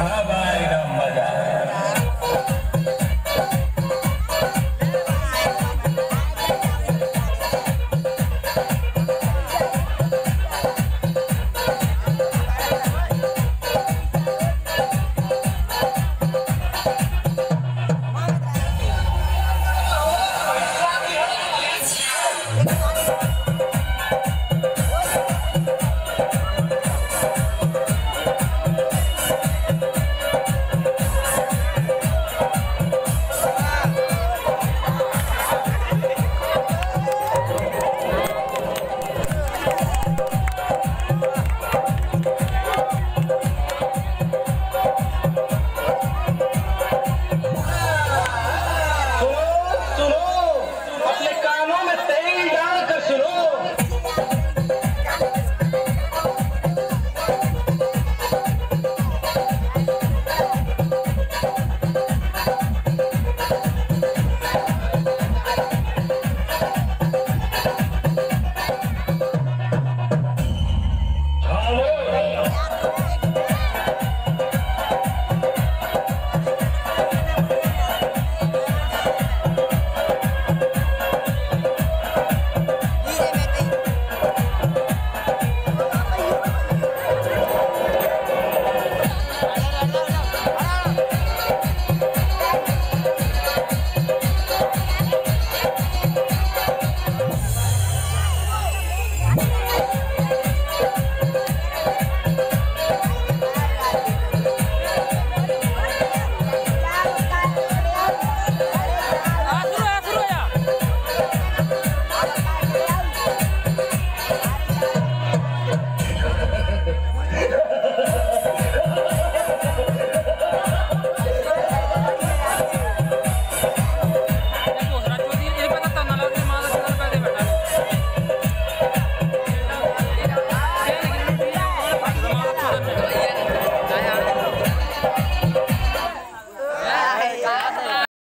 Bye-bye.